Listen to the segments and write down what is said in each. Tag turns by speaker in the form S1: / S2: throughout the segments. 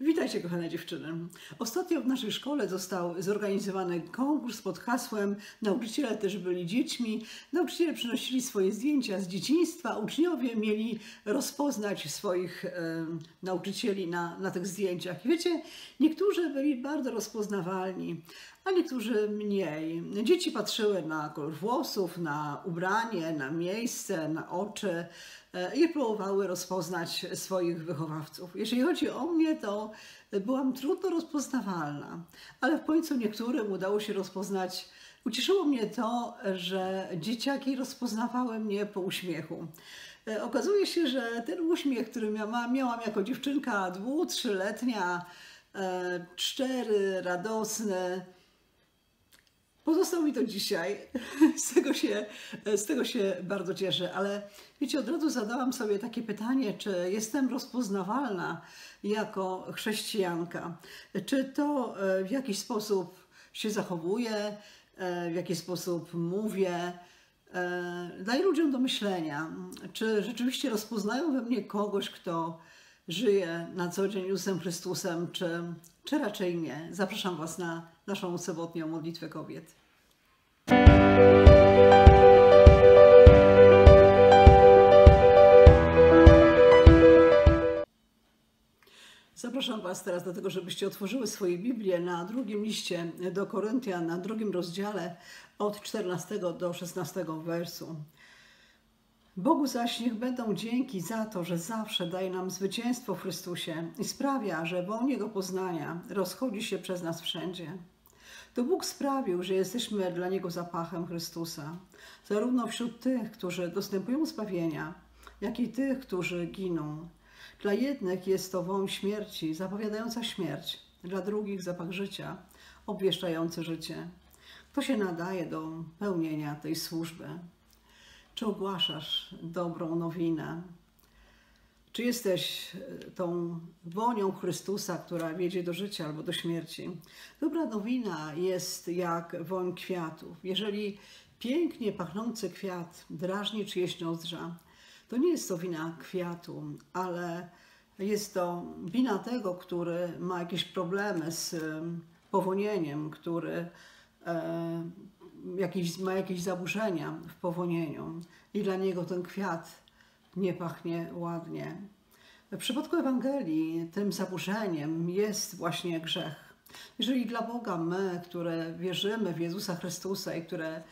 S1: Witajcie kochane dziewczyny. Ostatnio w naszej szkole został zorganizowany konkurs pod hasłem Nauczyciele też byli dziećmi. Nauczyciele przynosili swoje zdjęcia z dzieciństwa. Uczniowie mieli rozpoznać swoich e, nauczycieli na, na tych zdjęciach. Wiecie, niektórzy byli bardzo rozpoznawalni, a niektórzy mniej. Dzieci patrzyły na kolor włosów, na ubranie, na miejsce, na oczy i próbowały rozpoznać swoich wychowawców. Jeżeli chodzi o mnie, to byłam trudno rozpoznawalna, ale w końcu niektórym udało się rozpoznać. Ucieszyło mnie to, że dzieciaki rozpoznawały mnie po uśmiechu. E, okazuje się, że ten uśmiech, który miałam, miałam jako dziewczynka dwu, trzyletnia, e, szczery, radosny, Pozostał mi to dzisiaj. Z tego, się, z tego się bardzo cieszę, ale wiecie, od razu zadałam sobie takie pytanie, czy jestem rozpoznawalna jako chrześcijanka? Czy to e, w jakiś sposób się zachowuję, e, w jaki sposób mówię? E, Daję ludziom do myślenia, czy rzeczywiście rozpoznają we mnie kogoś, kto żyje na co dzień Jezusem Chrystusem, czy, czy raczej nie. Zapraszam Was na naszą sobotnią modlitwę kobiet. Zapraszam Was teraz do tego, żebyście otworzyły swoje Biblię na drugim liście do Koryntian, na drugim rozdziale od 14 do 16 wersu. Bogu zaś niech będą dzięki za to, że zawsze daje nam zwycięstwo w Chrystusie i sprawia, że woń Jego poznania rozchodzi się przez nas wszędzie. To Bóg sprawił, że jesteśmy dla Niego zapachem Chrystusa, zarówno wśród tych, którzy dostępują zbawienia, jak i tych, którzy giną. Dla jednych jest to woń śmierci, zapowiadająca śmierć, dla drugich zapach życia, obwieszczający życie. Kto się nadaje do pełnienia tej służby? Czy ogłaszasz dobrą nowinę? Czy jesteś e, tą wonią Chrystusa, która wiedzie do życia albo do śmierci? Dobra nowina jest jak woń kwiatów. Jeżeli pięknie pachnący kwiat drażni czyjeś nozdrza, to nie jest to wina kwiatu, ale jest to wina tego, który ma jakieś problemy z powonieniem, który jakiś, ma jakieś zaburzenia w powonieniu i dla niego ten kwiat nie pachnie ładnie. W przypadku Ewangelii tym zaburzeniem jest właśnie grzech. Jeżeli dla Boga my, które wierzymy w Jezusa Chrystusa i które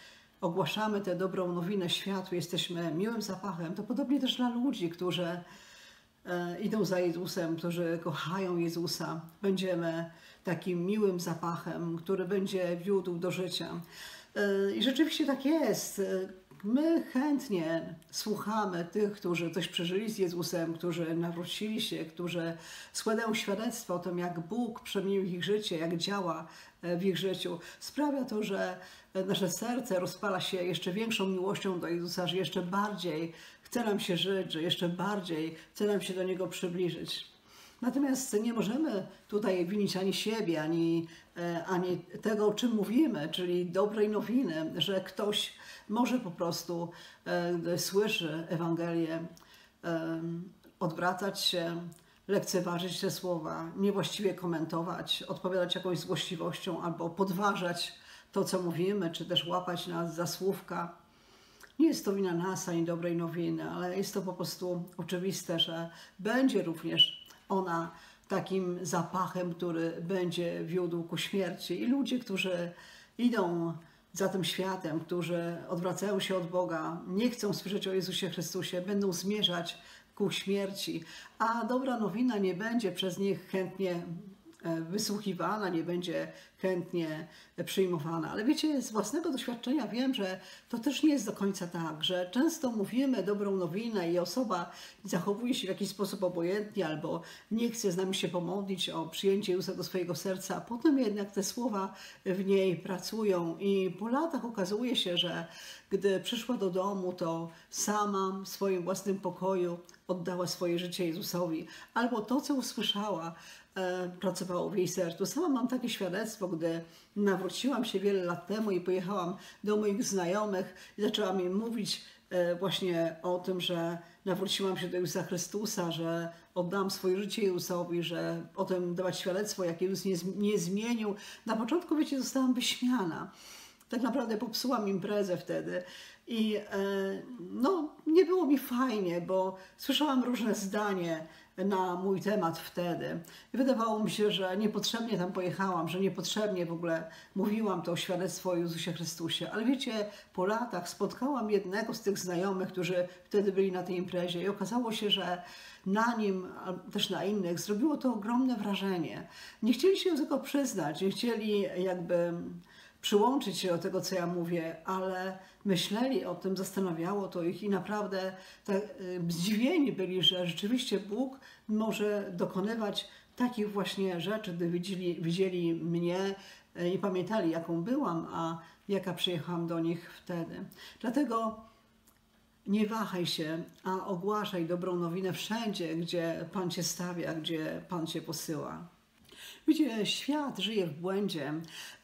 S1: ogłaszamy tę dobrą nowinę światu, jesteśmy miłym zapachem, to podobnie też dla ludzi, którzy e, idą za Jezusem, którzy kochają Jezusa, będziemy takim miłym zapachem, który będzie wiódł do życia. E, I rzeczywiście tak jest. My chętnie słuchamy tych, którzy coś przeżyli z Jezusem, którzy nawrócili się, którzy składają świadectwo o tym, jak Bóg przemienił ich życie, jak działa e, w ich życiu. Sprawia to, że nasze serce rozpala się jeszcze większą miłością do Jezusa, że jeszcze bardziej chce nam się żyć, że jeszcze bardziej chce nam się do Niego przybliżyć. Natomiast nie możemy tutaj winić ani siebie, ani, e, ani tego, o czym mówimy, czyli dobrej nowiny, że ktoś może po prostu e, słyszy Ewangelię, e, odwracać się, lekceważyć te słowa, niewłaściwie komentować, odpowiadać jakąś złośliwością albo podważać to, co mówimy, czy też łapać nas za słówka. Nie jest to wina nas ani dobrej nowiny, ale jest to po prostu oczywiste, że będzie również ona takim zapachem, który będzie wiódł ku śmierci. I ludzie, którzy idą za tym światem, którzy odwracają się od Boga, nie chcą słyszeć o Jezusie Chrystusie, będą zmierzać ku śmierci. A dobra nowina nie będzie przez nich chętnie wysłuchiwana, nie będzie chętnie przyjmowana. Ale wiecie, z własnego doświadczenia wiem, że to też nie jest do końca tak, że często mówimy dobrą nowinę i osoba zachowuje się w jakiś sposób obojętnie albo nie chce z nami się pomodlić o przyjęcie Jezusa do swojego serca, a potem jednak te słowa w niej pracują i po latach okazuje się, że gdy przyszła do domu, to sama w swoim własnym pokoju oddała swoje życie Jezusowi, albo to, co usłyszała, E, pracowało w jej sercu. Sama mam takie świadectwo, gdy nawróciłam się wiele lat temu i pojechałam do moich znajomych i zaczęłam im mówić e, właśnie o tym, że nawróciłam się do Jezusa Chrystusa, że oddam swoje życie Jezusowi, że potem dawać świadectwo, jak Jezus nie, nie zmienił. Na początku, wiecie, zostałam wyśmiana. Tak naprawdę popsułam imprezę wtedy. I e, no, nie było mi fajnie, bo słyszałam różne zdanie na mój temat wtedy. I wydawało mi się, że niepotrzebnie tam pojechałam, że niepotrzebnie w ogóle mówiłam to świadectwo o Jezusie Chrystusie. Ale wiecie, po latach spotkałam jednego z tych znajomych, którzy wtedy byli na tej imprezie i okazało się, że na nim, też na innych, zrobiło to ogromne wrażenie. Nie chcieli się do tego przyznać, nie chcieli jakby przyłączyć się do tego, co ja mówię, ale myśleli o tym, zastanawiało to ich i naprawdę tak zdziwieni byli, że rzeczywiście Bóg może dokonywać takich właśnie rzeczy, gdy widzieli, widzieli mnie y, i pamiętali, jaką byłam, a jaka przyjechałam do nich wtedy. Dlatego nie wahaj się, a ogłaszaj dobrą nowinę wszędzie, gdzie Pan Cię stawia, gdzie Pan Cię posyła. Widzicie, świat żyje w błędzie.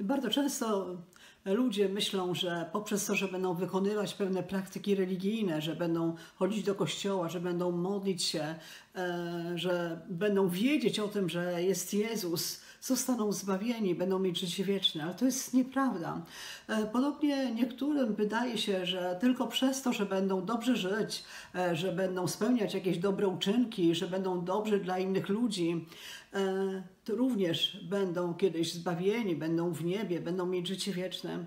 S1: Bardzo często ludzie myślą, że poprzez to, że będą wykonywać pewne praktyki religijne, że będą chodzić do kościoła, że będą modlić się, e, że będą wiedzieć o tym, że jest Jezus, zostaną zbawieni, będą mieć życie wieczne, ale to jest nieprawda. E, podobnie niektórym wydaje się, że tylko przez to, że będą dobrze żyć, e, że będą spełniać jakieś dobre uczynki, że będą dobrzy dla innych ludzi, e, to również będą kiedyś zbawieni, będą w niebie, będą mieć życie wieczne.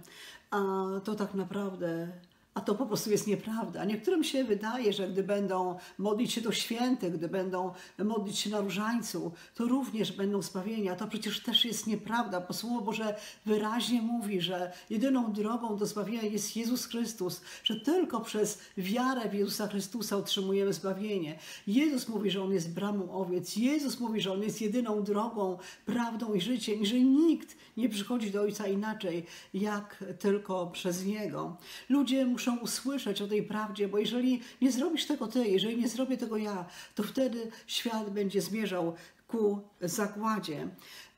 S1: A to tak naprawdę a to po prostu jest nieprawda. Niektórym się wydaje, że gdy będą modlić się do świętych, gdy będą modlić się na różańcu, to również będą zbawieni. A to przecież też jest nieprawda, bo Słowo Boże wyraźnie mówi, że jedyną drogą do zbawienia jest Jezus Chrystus, że tylko przez wiarę w Jezusa Chrystusa otrzymujemy zbawienie. Jezus mówi, że On jest bramą owiec. Jezus mówi, że On jest jedyną drogą, prawdą i życiem i że nikt nie przychodzi do Ojca inaczej, jak tylko przez Niego. Ludzie muszą muszą usłyszeć o tej prawdzie, bo jeżeli nie zrobisz tego ty, jeżeli nie zrobię tego ja, to wtedy świat będzie zmierzał ku zagładzie.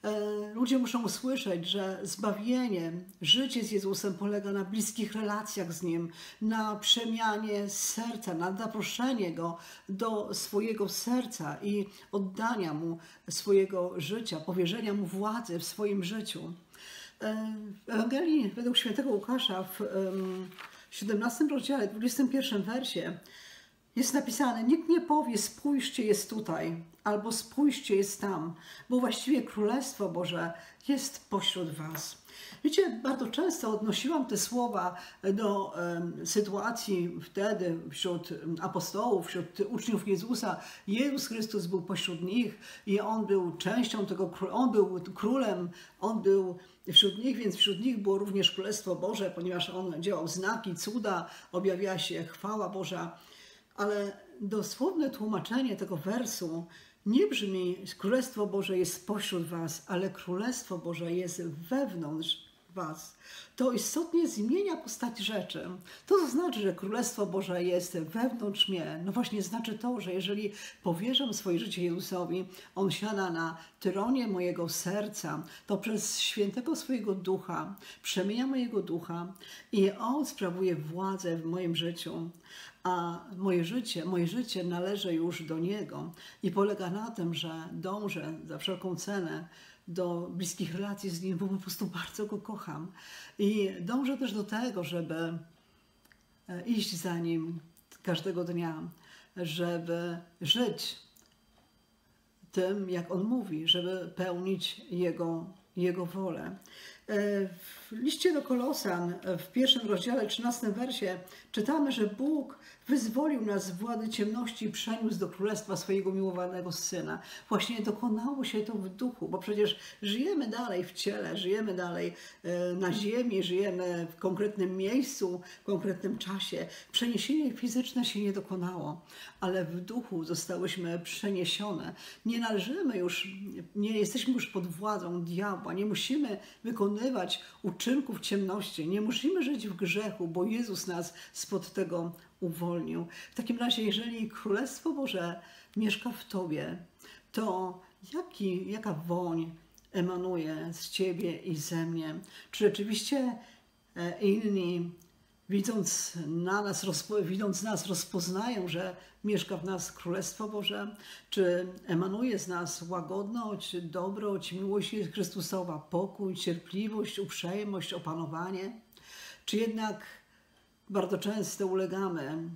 S1: E, ludzie muszą usłyszeć, że zbawienie, życie z Jezusem polega na bliskich relacjach z Nim, na przemianie serca, na zaproszenie Go do swojego serca i oddania Mu swojego życia, powierzenia Mu władzy w swoim życiu. E, w Ewangelii według świętego Łukasza w 17 rozdziale, 21 wersie jest napisane: Nikt nie powie, spójrzcie, jest tutaj, albo spójrzcie, jest tam, bo właściwie Królestwo Boże jest pośród Was. Wiecie, bardzo często odnosiłam te słowa do um, sytuacji wtedy wśród apostołów, wśród uczniów Jezusa. Jezus Chrystus był pośród nich i On był częścią tego, On był królem, On był wśród nich, więc wśród nich było również Królestwo Boże, ponieważ On działał znaki, cuda, objawiała się chwała Boża. Ale dosłowne tłumaczenie tego wersu nie brzmi Królestwo Boże jest pośród was, ale Królestwo Boże jest wewnątrz was. To istotnie zmienia postać rzeczy. To, znaczy, że Królestwo Boże jest wewnątrz mnie. No właśnie znaczy to, że jeżeli powierzam swoje życie Jezusowi, On siada na tronie mojego serca, to przez świętego swojego ducha przemienia mojego ducha i On sprawuje władzę w moim życiu a moje życie, moje życie należy już do Niego i polega na tym, że dążę za wszelką cenę do bliskich relacji z Nim, bo po prostu bardzo Go kocham. I dążę też do tego, żeby e, iść za Nim każdego dnia, żeby żyć tym, jak On mówi, żeby pełnić Jego, Jego wolę. W liście do Kolosan w pierwszym rozdziale, 13 wersie czytamy, że Bóg wyzwolił nas z władzy ciemności i przeniósł do królestwa swojego miłowanego Syna. Właśnie dokonało się to w duchu, bo przecież żyjemy dalej w ciele, żyjemy dalej e, na ziemi, żyjemy w konkretnym miejscu, w konkretnym czasie. Przeniesienie fizyczne się nie dokonało, ale w duchu zostałyśmy przeniesione. Nie należymy już, nie jesteśmy już pod władzą diabła, nie musimy wykonywać uczynków ciemności, nie musimy żyć w grzechu, bo Jezus nas spod tego uwolnił. W takim razie, jeżeli Królestwo Boże mieszka w Tobie, to jaki, jaka woń emanuje z Ciebie i ze mnie? Czy rzeczywiście e, inni widząc, na nas, widząc nas, rozpoznają, że mieszka w nas Królestwo Boże? Czy emanuje z nas łagodność, dobroć, miłość Chrystusowa, pokój, cierpliwość, uprzejmość, opanowanie? Czy jednak bardzo często ulegamy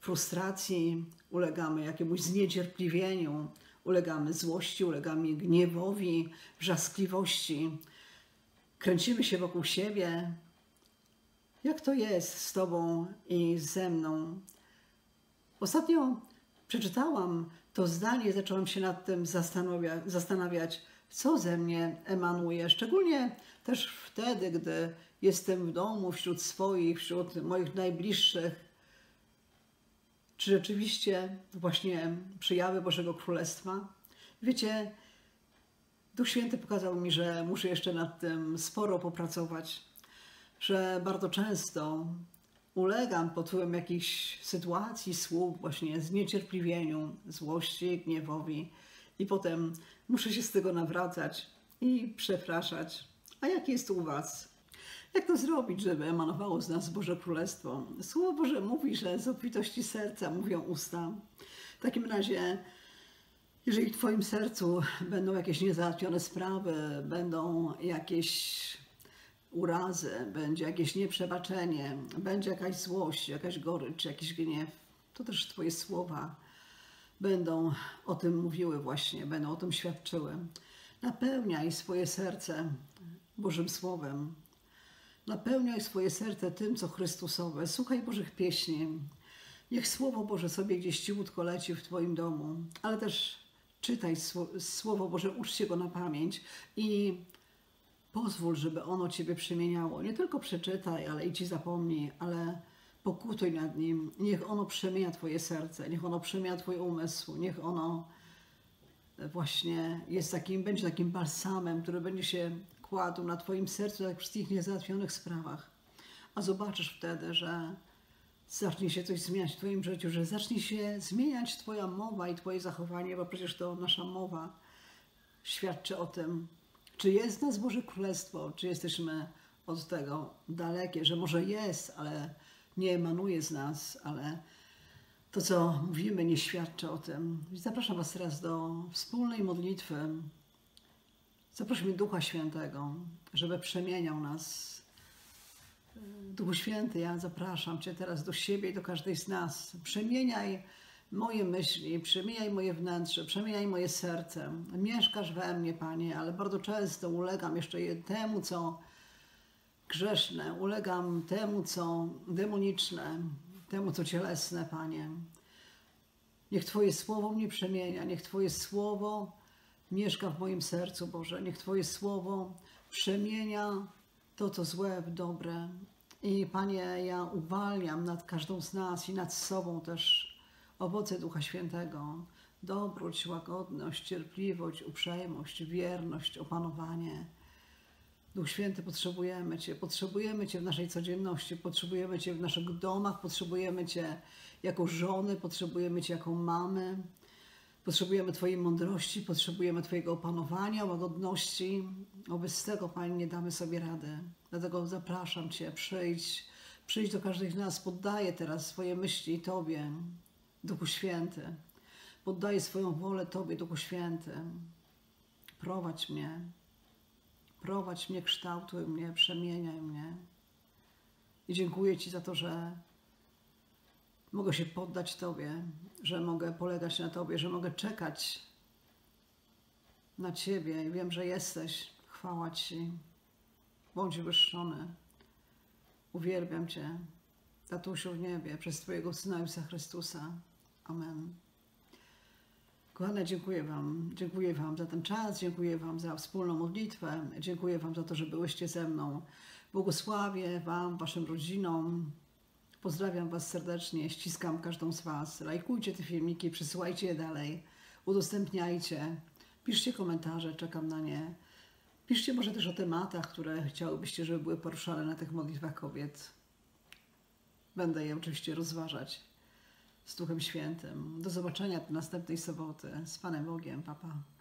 S1: frustracji, ulegamy jakiemuś zniecierpliwieniu, ulegamy złości, ulegamy gniewowi, wrzaskliwości, kręcimy się wokół siebie. Jak to jest z Tobą i ze mną? Ostatnio przeczytałam to zdanie, zaczęłam się nad tym zastanawia- zastanawiać, co ze mnie emanuje, szczególnie też wtedy, gdy jestem w domu, wśród swoich, wśród moich najbliższych. Czy rzeczywiście właśnie przyjawy Bożego Królestwa? Wiecie, Duch Święty pokazał mi, że muszę jeszcze nad tym sporo popracować, że bardzo często ulegam pod wpływem jakichś sytuacji, słów, właśnie zniecierpliwieniu, złości, gniewowi i potem muszę się z tego nawracać i przepraszać. A jak jest u Was? Jak to zrobić, żeby emanowało z nas Boże Królestwo? Słowo Boże mówi, że z obfitości serca mówią usta. W takim razie, jeżeli w Twoim sercu będą jakieś niezałatwione sprawy, będą jakieś urazy, będzie jakieś nieprzebaczenie, będzie jakaś złość, jakaś gorycz, jakiś gniew, to też Twoje słowa będą o tym mówiły właśnie, będą o tym świadczyły. Napełniaj swoje serce Bożym Słowem. Napełniaj swoje serce tym, co Chrystusowe. Słuchaj Bożych pieśni. Niech Słowo Boże sobie gdzieś cichutko leci w Twoim domu, ale też czytaj Sło- Słowo Boże, ucz się go na pamięć i pozwól, żeby ono Ciebie przemieniało. Nie tylko przeczytaj, ale i Ci zapomnij, ale pokutuj nad nim. Niech ono przemienia Twoje serce, niech ono przemienia Twój umysł, niech ono właśnie jest takim, będzie takim balsamem, który będzie się kładł na Twoim sercu jak w wszystkich niezałatwionych sprawach. A zobaczysz wtedy, że zacznie się coś zmieniać w Twoim życiu, że zacznie się zmieniać Twoja mowa i Twoje zachowanie, bo przecież to nasza mowa świadczy o tym, czy jest w nas Boże Królestwo, czy jesteśmy od tego dalekie, że może jest, ale nie emanuje z nas, ale to, co mówimy, nie świadczy o tym. Zapraszam Was teraz do wspólnej modlitwy. Zaprośmy Ducha Świętego, żeby przemieniał nas. Duchu Święty, ja zapraszam Cię teraz do siebie i do każdej z nas. Przemieniaj moje myśli, przemieniaj moje wnętrze, przemieniaj moje serce. Mieszkasz we mnie, Panie, ale bardzo często ulegam jeszcze je- temu, co grzeszne, ulegam temu, co demoniczne, temu, co cielesne, Panie. Niech Twoje słowo mnie przemienia, niech Twoje słowo mieszka w moim sercu, Boże. Niech Twoje słowo przemienia to, co złe, w dobre. I Panie, ja uwalniam nad każdą z nas i nad sobą też owoce Ducha Świętego. Dobroć, łagodność, cierpliwość, uprzejmość, wierność, opanowanie. Duch Święty, potrzebujemy Cię. Potrzebujemy Cię w naszej codzienności, potrzebujemy Cię w naszych domach, potrzebujemy Cię jako żony, potrzebujemy Cię jako mamy. Potrzebujemy Twojej mądrości, potrzebujemy Twojego opanowania, łagodności. O bez tego, Panie, nie damy sobie rady. Dlatego zapraszam Cię, przyjdź, przyjdź do każdej z nas, poddaję teraz swoje myśli Tobie, Duchu Święty. Poddaję swoją wolę Tobie, Duchu Święty. Prowadź mnie, prowadź mnie, kształtuj mnie, przemieniaj mnie. I dziękuję Ci za to, że mogę się poddać Tobie, że mogę polegać na Tobie, że mogę czekać na Ciebie i wiem, że jesteś. Chwała Ci. Bądź wyższony. Uwielbiam Cię, Tatusiu w niebie, przez Twojego Syna Jezusa Chrystusa. Amen. Kochane, dziękuję Wam. Dziękuję Wam za ten czas, dziękuję Wam za wspólną modlitwę, dziękuję Wam za to, że byłyście ze mną. Błogosławię Wam, Waszym rodzinom. Pozdrawiam Was serdecznie, ściskam każdą z Was. Lajkujcie te filmiki, przesyłajcie je dalej, udostępniajcie, piszcie komentarze, czekam na nie. Piszcie może też o tematach, które chciałybyście, żeby były poruszane na tych modlitwach kobiet. Będę je oczywiście rozważać z Duchem Świętym. Do zobaczenia następnej soboty. Z Panem Bogiem. Papa. Pa.